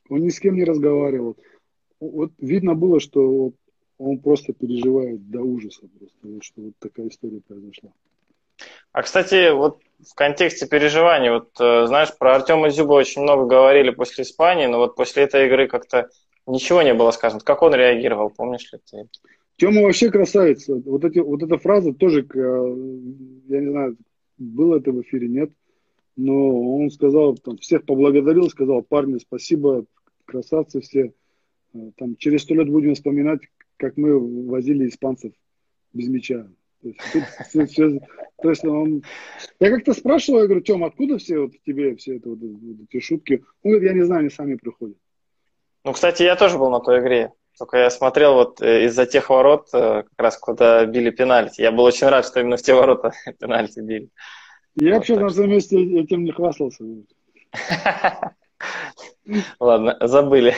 Speaker 2: Он ни с кем не разговаривал. Вот видно было, что он просто переживает до ужаса просто, что вот такая история произошла.
Speaker 1: А, кстати, вот в контексте переживаний, вот э, знаешь, про Артема Зюба очень много говорили после Испании, но вот после этой игры как-то ничего не было сказано. Как он реагировал, помнишь ли ты?
Speaker 2: Тема вообще красавица. Вот, эти, вот эта фраза тоже, я не знаю, было это в эфире, нет, но он сказал, там, всех поблагодарил, сказал, парни, спасибо, красавцы все. Э, там через сто лет будем вспоминать, как мы возили испанцев без мяча. То есть, все, все, то есть он... Я как-то спрашивал, я говорю, Тем, откуда все вот тебе все это, вот, вот эти шутки? Он говорит, я не знаю, они сами приходят.
Speaker 1: Ну, кстати, я тоже был на той игре. Только я смотрел вот э, из-за тех ворот, э, как раз куда били пенальти. Я был очень рад, что именно в те ворота пенальти били.
Speaker 2: Я вот вообще на своем месте этим не хвастался.
Speaker 1: Ладно, забыли.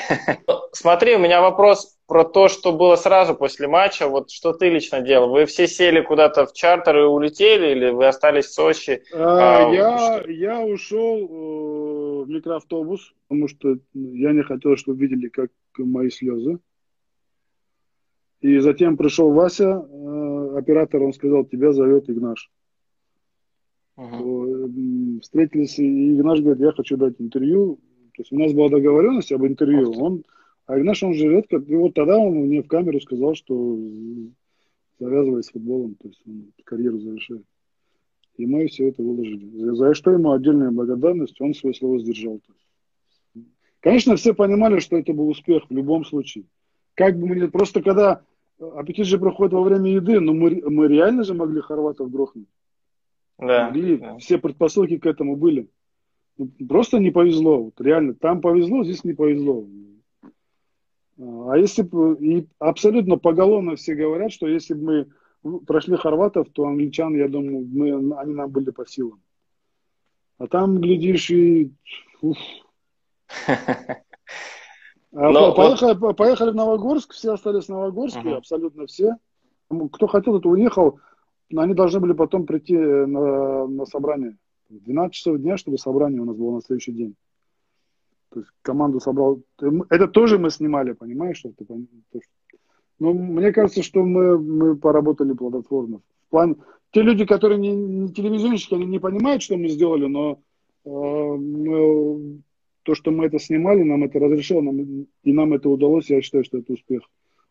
Speaker 1: Смотри, у меня вопрос про то, что было сразу после матча. Вот что ты лично делал? Вы все сели куда-то в чартер и улетели, или вы остались в Сочи?
Speaker 2: А, а, я, я ушел э, в микроавтобус, потому что я не хотел, чтобы видели, как мои слезы. И затем пришел Вася, э, оператор, он сказал, тебя зовет Игнаш. Uh-huh. Встретились, и Игнаш говорит, я хочу дать интервью, то есть у нас была договоренность об интервью. Он, а Игнаш, он живет, как, и вот тогда он мне в камеру сказал, что завязывает с футболом, то есть он карьеру завершает. И мы все это выложили. За, за что ему отдельная благодарность, он свое слово сдержал. Конечно, все понимали, что это был успех в любом случае. Как бы мы не... Просто когда аппетит же проходит во время еды, но мы, мы реально же могли хорватов грохнуть. Да, могли, да. Все предпосылки к этому были. Просто не повезло. Вот реально, там повезло, здесь не повезло. А если бы, и абсолютно поголовно все говорят, что если бы мы прошли хорватов, то англичан, я думаю, мы, они нам были по силам. А там, глядишь, и... А Но поехали, вот... поехали в Новогорск, все остались в Новогорске, uh-huh. абсолютно все. Кто хотел, тот уехал. Но они должны были потом прийти на, на собрание. 12 часов дня, чтобы собрание у нас было на следующий день. То есть команду собрал. Это тоже мы снимали, понимаешь? Что Ну, мне кажется, что мы, мы поработали плодотворно. В плане, те люди, которые не, не телевизионщики, они не понимают, что мы сделали, но э, мы, то, что мы это снимали, нам это разрешило, нам, и нам это удалось, я считаю, что это успех.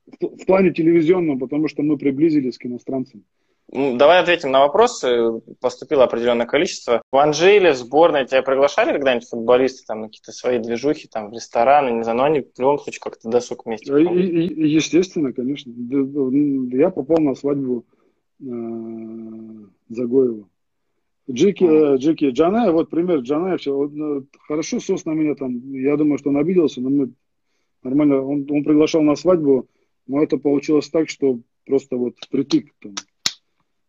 Speaker 2: В, в плане телевизионном, потому что мы приблизились к иностранцам.
Speaker 1: Ну, давай ответим на вопросы. Поступило определенное количество. В Анжеле, в сборной тебя приглашали когда-нибудь футболисты там, на какие-то свои движухи, там, в рестораны, не знаю, но они в любом случае как-то досуг вместе.
Speaker 2: И, и, естественно, конечно. Я попал на свадьбу э, Загоева. Джеки, mm. Джеки Джаная, вот пример Джаная, все, ну, хорошо сос на меня там, я думаю, что он обиделся, но мы нормально, он, он приглашал на свадьбу, но это получилось так, что просто вот впритык там,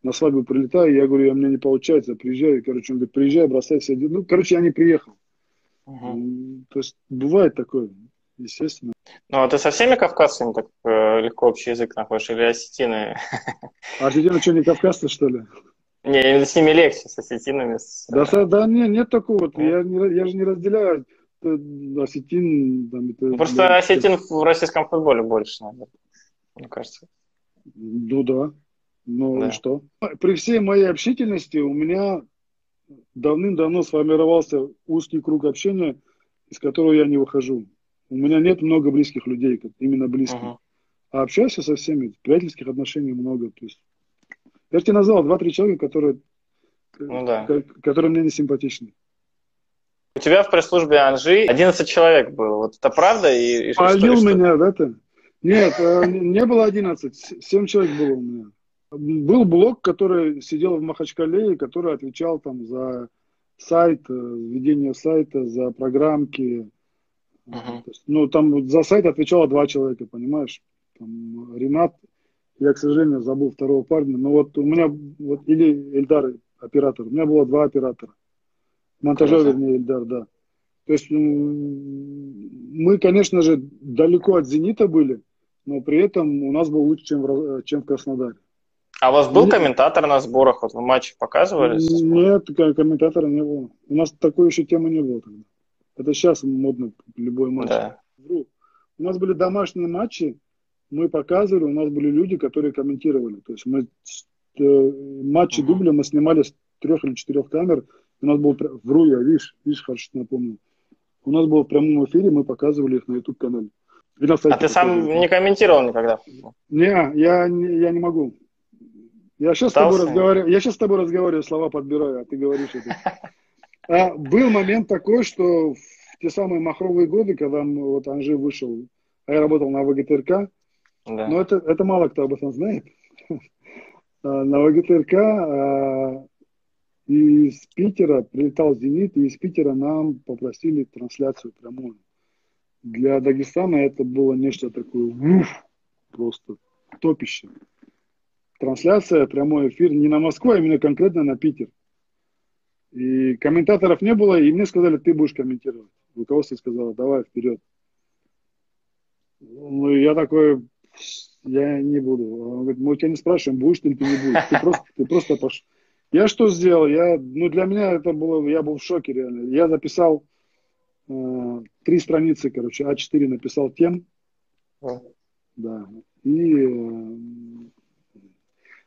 Speaker 2: на свадьбу прилетаю, я говорю, у меня не получается, приезжаю, короче, он говорит, приезжай, бросай все. Ну, короче, я не приехал. Uh-huh. То есть бывает такое, естественно.
Speaker 1: Ну, а ты со всеми кавказцами так э, легко общий язык находишь, или осетины?
Speaker 2: А осетины что, не кавказцы, что ли?
Speaker 1: Не, с ними легче, с осетинами. С...
Speaker 2: Да, да, не, нет такого. Uh-huh. Я, не, я же не разделяю э, осетин. Там, это,
Speaker 1: ну, Просто да, осетин в российском футболе больше, наверное, мне кажется.
Speaker 2: Ну да. Ну да. и что? При всей моей общительности у меня давным-давно сформировался узкий круг общения, из которого я не выхожу. У меня нет много близких людей, именно близких. Uh-huh. А общаюсь со всеми, приятельских отношений много. То есть, я же тебе назвал два-три человека, которые, ну, да. которые мне не симпатичны.
Speaker 1: У тебя в пресс-службе Анжи 11 человек было. Вот это правда? И,
Speaker 2: и Палил что, меня, да ты? Нет, э, не было 11, 7 человек было у меня. Был блок, который сидел в Махачкале, и который отвечал там за сайт, э, ведение сайта, за программки. Uh-huh. Есть, ну, там за сайт отвечало два человека, понимаешь? Там, Ренат, я, к сожалению, забыл второго парня, но вот у меня, вот, или Эльдар, оператор, у меня было два оператора. Монтажер, вернее, Эльдар, да. То есть мы, конечно же, далеко от «Зенита» были, но при этом у нас был лучше, чем в, чем в Краснодаре.
Speaker 1: А у вас был Нет. комментатор на сборах? Вот в матче показывали?
Speaker 2: Нет, комментатора не было. У нас такой еще темы не было тогда. Это сейчас модно любой матч. Да. У нас были домашние матчи, мы показывали, у нас были люди, которые комментировали. То есть мы э, матчи угу. дубля мы снимали с трех или четырех камер. У нас был вру я, видишь, видишь, хорошо напомню. У нас был в прямом эфире, мы показывали их на YouTube канале.
Speaker 1: А ты сам не комментировал никогда?
Speaker 2: Не, я, я не могу. Я сейчас, с тобой разговариваю, я сейчас с тобой разговариваю, слова подбираю, а ты говоришь это. А, был момент такой, что в те самые махровые годы, когда вот Анжи вышел, а я работал на ВГТРК, да. но это, это мало кто об этом знает. А, на ВГТРК а, из Питера прилетал «Зенит», и из Питера нам попросили трансляцию прямую. Для Дагестана это было нечто такое, уф, просто топище трансляция, прямой эфир не на Москву, а именно конкретно на Питер. И комментаторов не было, и мне сказали, ты будешь комментировать. Руководство сказало, давай вперед. Ну, я такой, я не буду. Он говорит, мы тебя не спрашиваем, будешь ты или ты не будешь. Ты просто, ты просто пошел. Я что сделал? Я, ну, для меня это было, я был в шоке реально. Я записал э, три страницы, короче, А4 написал тем. Да. И э,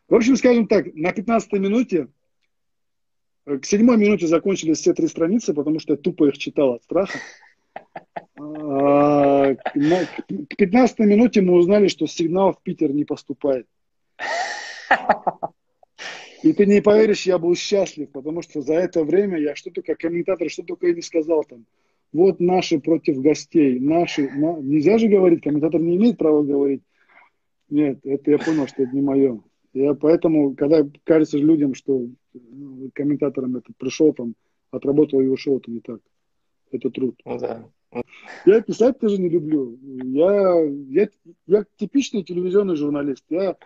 Speaker 2: в общем, скажем так, на 15 минуте, э, к седьмой минуте закончились все три страницы, потому что я тупо их читал от страха. А, к 15 минуте мы узнали, что сигнал в Питер не поступает. И ты не поверишь, я был счастлив, потому что за это время я что только, комментатор, что только и не сказал там. Вот наши против гостей, наши. На... Нельзя же говорить, комментатор не имеет права говорить. Нет, это я понял, что это не мое. Я поэтому, когда кажется людям, что ну, комментатором это пришел, там, отработал и ушел, это не так. Это труд. Ну да. Я писать тоже не люблю. Я, я, я типичный телевизионный журналист. Я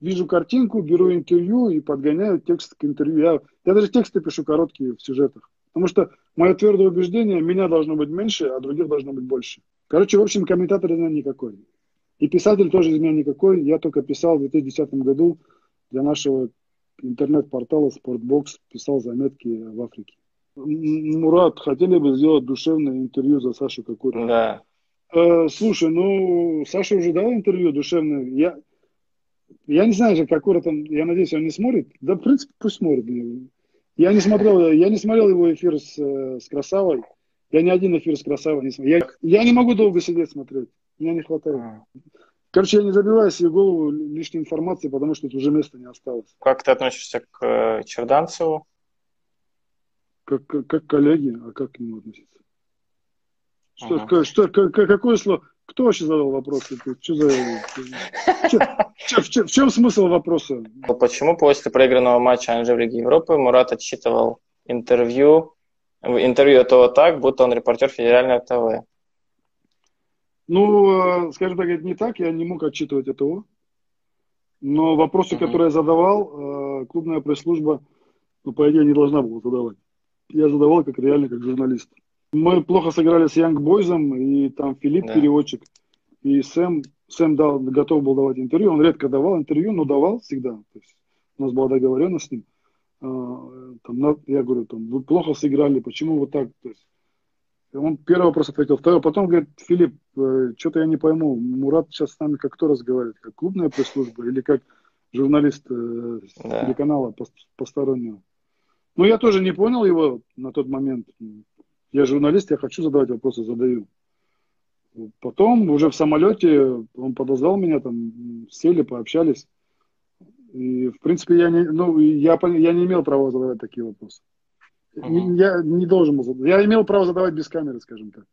Speaker 2: вижу картинку, беру интервью и подгоняю текст к интервью. Я, я даже тексты пишу короткие в сюжетах. Потому что мое твердое убеждение, меня должно быть меньше, а других должно быть больше. Короче, в общем, комментатор никакой. И писатель тоже из меня никакой. Я только писал в 2010 году для нашего интернет-портала Спортбокс, писал заметки в Африке. Мурат, хотели бы сделать душевное интервью за Сашу какую-то?
Speaker 1: Да.
Speaker 2: Э, слушай, ну, Саша уже дал интервью душевное. Я, я не знаю же, какой там, я надеюсь, он не смотрит. Да, в принципе, пусть смотрит. Я не смотрел, я не смотрел его эфир с, э, с Красавой. Я ни один эфир с Красавой не смотрел. Я, я не могу долго сидеть смотреть. Меня не хватает. Короче, я не забиваю себе голову лишней информации, потому что тут уже места не осталось.
Speaker 1: Как ты относишься к э, Черданцеву?
Speaker 2: Как, как, как коллеги, а как к нему относиться? Что, ага. что, как, какое слово? Кто вообще задал вопрос? Это, что за... Че, в, в чем смысл вопроса?
Speaker 1: Почему после проигранного матча Анжи в Лиге Европы Мурат отчитывал интервью, интервью этого так, будто он репортер федерального ТВ?
Speaker 2: Ну, э, скажем так, это не так, я не мог отчитывать этого. Но вопросы, uh-huh. которые я задавал, э, клубная пресс-служба, ну, по идее, не должна была задавать. Я задавал как реально, как журналист. Мы плохо сыграли с Янг Бойзом, и там Филипп да. переводчик, и Сэм, Сэм дал, готов был давать интервью. Он редко давал интервью, но давал всегда. То есть у нас была договоренность с ним. А, там, я говорю, там, вы плохо сыграли, почему вы так? То есть, он первый вопрос ответил, второй, потом говорит, Филипп, э, что-то я не пойму, Мурат сейчас с нами как кто разговаривает, как клубная пресс-служба или как журналист э, да. телеканала постороннего? Ну, я тоже не понял его на тот момент. Я журналист, я хочу задавать вопросы, задаю. Потом уже в самолете он подозвал меня, там сели, пообщались. И, в принципе, я не, ну, я, я не имел права задавать такие вопросы. Uh-huh. Я не должен был задавать. Я имел право задавать без камеры, скажем так.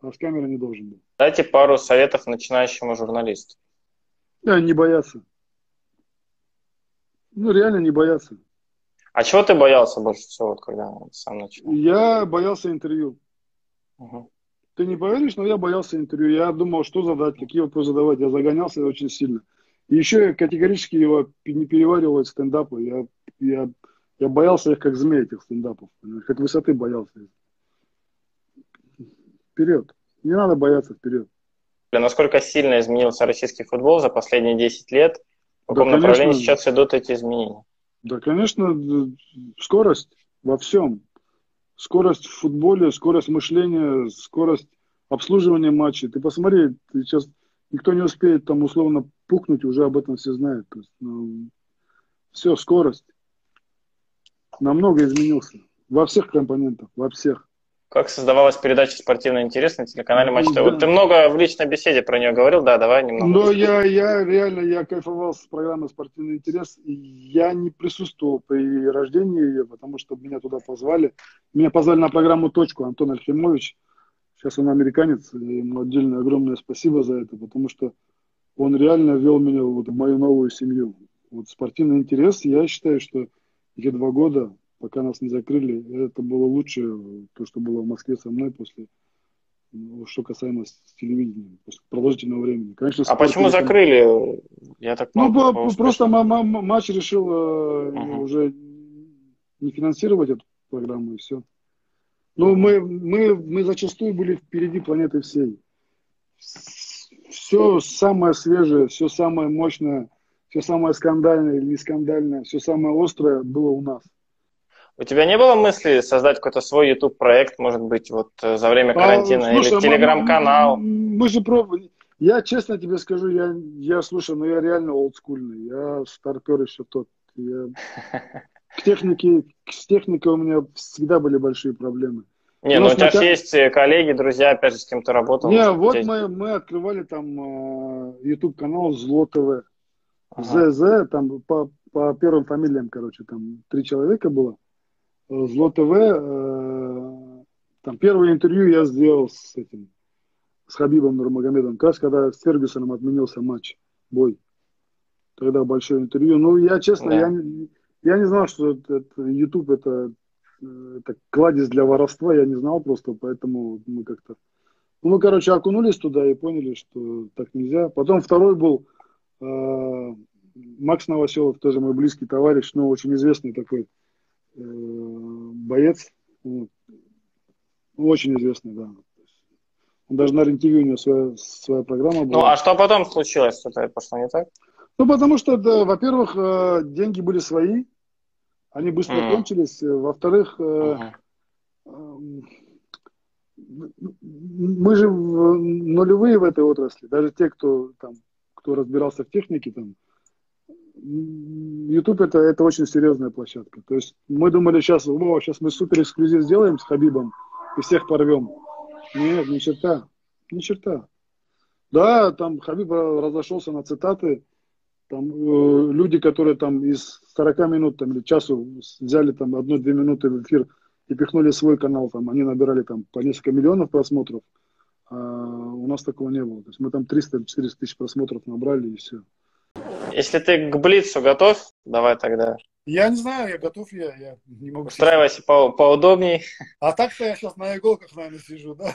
Speaker 2: А с камерой не должен был.
Speaker 1: Дайте пару советов начинающему журналисту.
Speaker 2: Да, не бояться. Ну, реально не бояться.
Speaker 1: А чего ты боялся больше всего, вот, когда сам начал?
Speaker 2: Я боялся интервью. Угу. Ты не поверишь, но я боялся интервью. Я думал, что задать, какие вопросы задавать. Я загонялся очень сильно. И еще я категорически его не переваривал стендапы. Я, я, я боялся их как змей, этих стендапов. Как высоты боялся. Вперед. Не надо бояться вперед.
Speaker 1: Насколько сильно изменился российский футбол за последние 10 лет? В каком да, направлении конечно, сейчас идут эти изменения?
Speaker 2: Да, конечно, скорость во всем. Скорость в футболе, скорость мышления, скорость обслуживания матчей. Ты посмотри, ты сейчас никто не успеет там условно пукнуть, уже об этом все знают. То есть, ну, все, скорость. Намного изменился. Во всех компонентах, во всех.
Speaker 1: Как создавалась передача «Спортивный интерес» на телеканале Матч ТВ? Да. Вот ты много в личной беседе про нее говорил, да, давай немного.
Speaker 2: Ну, я, я реально, я кайфовал с программы «Спортивный интерес». Я не присутствовал при рождении ее, потому что меня туда позвали. Меня позвали на программу «Точку» Антон Альфимович. Сейчас он американец, и ему отдельное огромное спасибо за это, потому что он реально вел меня вот в мою новую семью. Вот «Спортивный интерес», я считаю, что эти два года пока нас не закрыли. Это было лучше, то, что было в Москве со мной после, ну, что касаемо телевидения, после продолжительного времени.
Speaker 1: Конечно, а почему закрыли?
Speaker 2: Я так ну, по, просто матч решил uh-huh. уже не финансировать эту программу и все. Ну, мы, мы, мы зачастую были впереди планеты всей. Все самое свежее, все самое мощное, все самое скандальное или не скандальное, все самое острое было у нас.
Speaker 1: У тебя не было мысли создать какой-то свой YouTube-проект, может быть, вот э, за время а, карантина, а, слушай, или телеграм-канал?
Speaker 2: Мы, мы же пробовали. Я честно тебе скажу, я, я слушай, ну я реально олдскульный. Я старпер еще тот. Я... К технике, с техникой у меня всегда были большие проблемы.
Speaker 1: Не, ну у тебя же есть э, коллеги, друзья, опять же, с кем то работал.
Speaker 2: Не, вот мы, мы открывали там э, YouTube канал Зло ТВ. Ага. ЗЗ, там по, по первым фамилиям, короче, там три человека было. Зло ТВ, э, там первое интервью я сделал с этим, с Хабибом Нурмагомедом, как раз когда с Фергюсоном отменился матч, бой. Тогда большое интервью. Ну, я, честно, да. я, я не знал, что это, это, YouTube это, это кладезь для воровства, я не знал просто, поэтому мы как-то... Ну, мы, короче, окунулись туда и поняли, что так нельзя. Потом второй был э, Макс Новоселов, тоже мой близкий товарищ, но очень известный такой Э, боец, очень известный, да. Он даже на рен у него своя, своя программа
Speaker 1: была. Ну, а что потом случилось? Что-то пошло не так?
Speaker 2: Ну, потому что, да, во-первых, э, деньги были свои, они быстро mm. кончились. Во-вторых, uh-huh. мы же нулевые в этой отрасли, даже те, кто там, кто разбирался в технике, там, YouTube это, это очень серьезная площадка. То есть мы думали сейчас, о, сейчас мы супер эксклюзив сделаем с Хабибом и всех порвем. Нет, ни черта, ни черта. Да, там Хабиб разошелся на цитаты, там э, люди, которые там из 40 минут там, или часу взяли там одну-две минуты в эфир и пихнули свой канал, там, они набирали там по несколько миллионов просмотров, у нас такого не было. То есть мы там 300-400 тысяч просмотров набрали и все.
Speaker 1: Если ты к Блицу готов, давай тогда.
Speaker 2: Я не знаю, я готов я, я не могу.
Speaker 1: Устраивайся по поудобней.
Speaker 2: А так-то я сейчас на иголках, наверное, сижу, да?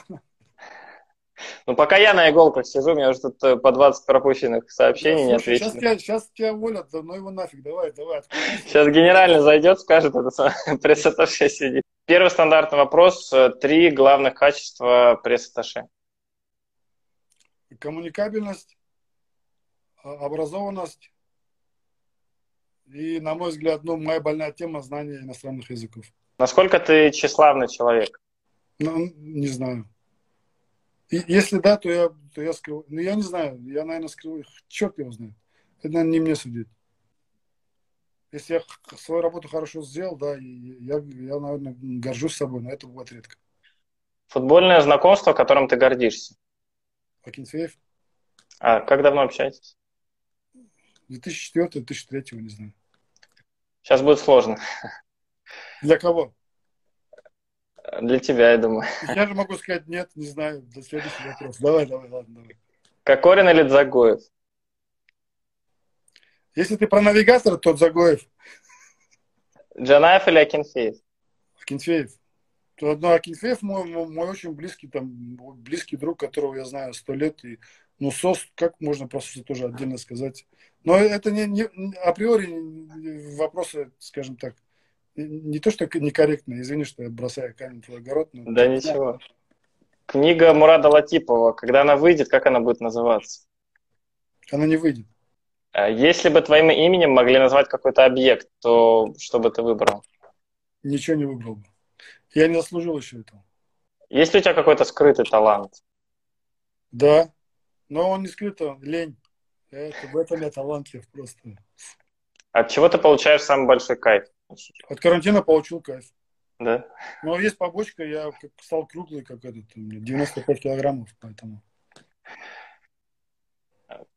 Speaker 1: Ну, пока я на иголках сижу, у меня уже тут э, по 20 пропущенных сообщений не
Speaker 2: отвечено. Сейчас тебя, сейчас тебя уволят, ну его нафиг, давай, давай.
Speaker 1: Сейчас генеральный зайдет, скажет, это пресс-атташе сидит. Первый стандартный вопрос. Э, три главных качества пресс-атташе.
Speaker 2: Коммуникабельность, а, образованность и, на мой взгляд, ну, моя больная тема – знание иностранных языков.
Speaker 1: Насколько ты тщеславный человек?
Speaker 2: Ну, не знаю. И, если да, то я, то я скрываю. Ну, я не знаю. Я, наверное, скрываю. Черт его знает. Это, наверное, не мне судить. Если я свою работу хорошо сделал, да, я, я, наверное, горжусь собой, но это бывает редко.
Speaker 1: Футбольное знакомство, которым ты гордишься?
Speaker 2: Акинфеев.
Speaker 1: А как давно общаетесь?
Speaker 2: 2004-2003, не знаю.
Speaker 1: Сейчас будет сложно.
Speaker 2: Для кого?
Speaker 1: Для тебя, я думаю.
Speaker 2: Я же могу сказать нет, не знаю. До следующего вопроса. Давай, давай, ладно, давай.
Speaker 1: Кокорин или Дзагоев?
Speaker 2: Если ты про навигатора, то Дзагоев.
Speaker 1: Джанаев или Акинфеев?
Speaker 2: Акинфеев. То одно Акинфеев мой, мой, очень близкий, там, близкий друг, которого я знаю сто лет. И, ну, СОС, как можно про СОС тоже отдельно сказать. Но это не, не априори вопросы, скажем так, не то, что некорректно, извини, что я бросаю камень в твой огород.
Speaker 1: Но... Да ничего. Книга Мурада Латипова, когда она выйдет, как она будет называться?
Speaker 2: Она не выйдет.
Speaker 1: А если бы твоим именем могли назвать какой-то объект, то что бы ты выбрал?
Speaker 2: Ничего не выбрал бы. Я не заслужил еще этого.
Speaker 1: Есть ли у тебя какой-то скрытый талант?
Speaker 2: Да, но он не скрытый, лень. Это, в этом я талантлив просто.
Speaker 1: От чего ты получаешь самый большой кайф?
Speaker 2: От карантина получил кайф.
Speaker 1: Да?
Speaker 2: Но есть побочка, я стал круглый, как этот, у меня 95 килограммов, поэтому...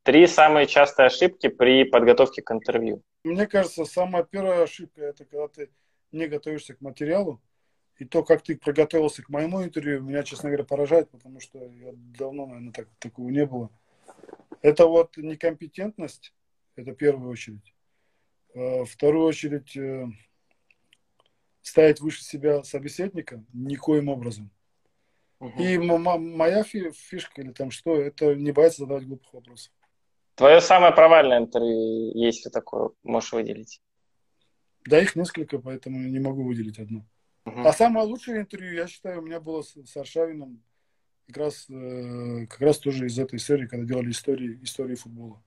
Speaker 1: Три самые частые ошибки при подготовке к интервью.
Speaker 2: Мне кажется, самая первая ошибка – это когда ты не готовишься к материалу. И то, как ты проготовился к моему интервью, меня, честно говоря, поражает, потому что я давно, наверное, так, такого не было. Это вот некомпетентность, это в первую очередь. Э, вторую очередь, э, ставить выше себя собеседника никоим образом. Угу. И моя фишка или там что, это не бояться задавать глупых вопросов.
Speaker 1: Твое самое провальное интервью, есть ли такое, можешь выделить?
Speaker 2: Да, их несколько, поэтому не могу выделить одно. А самое лучшее интервью, я считаю, у меня было с, с Аршавиным, как раз, э, как раз тоже из этой серии, когда делали истории, истории футбола.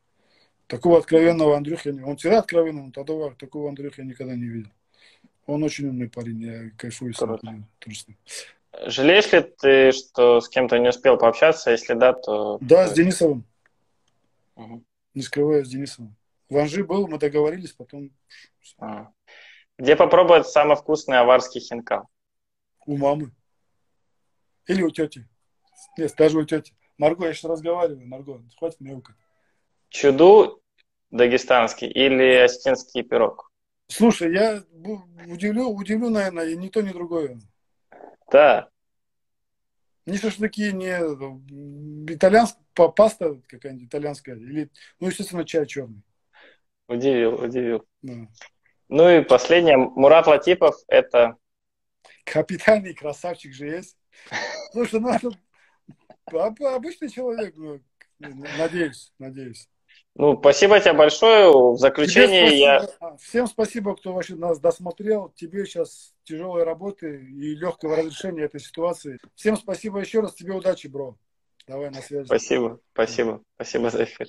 Speaker 2: Такого откровенного Андрюха, он всегда откровенный, но такого, такого Андрюха я никогда не видел. Он очень умный парень, я кайфую с ним.
Speaker 1: Жалеешь ли ты, что с кем-то не успел пообщаться? Если да, то...
Speaker 2: Да, с Денисовым. Угу. Не скрываю, с Денисовым. В Анжи был, мы договорились, потом...
Speaker 1: А. Где попробовать самый вкусный аварский хинкал?
Speaker 2: У мамы. Или у тети. Нет, даже у тети. Марго, я сейчас разговариваю. Марго, хватит мяукать.
Speaker 1: Чуду дагестанский или осетинский пирог?
Speaker 2: Слушай, я удивлю, удивлю, наверное, и ни то, ни другое.
Speaker 1: Да.
Speaker 2: Не шашлыки, не итальянская паста какая-нибудь итальянская, или, ну, естественно, чай черный.
Speaker 1: Удивил, удивил. Да. Ну и последнее, Мурат Латипов, это...
Speaker 2: Капитальный красавчик же есть. Слушай, ну, это обычный человек, ну, надеюсь, надеюсь.
Speaker 1: Ну, спасибо тебе большое. В заключение я...
Speaker 2: Всем спасибо, кто вообще нас досмотрел. Тебе сейчас тяжелой работы и легкого разрешения этой ситуации. Всем спасибо еще раз. Тебе удачи, бро. Давай на связи.
Speaker 1: Спасибо, спасибо. Спасибо за эфир.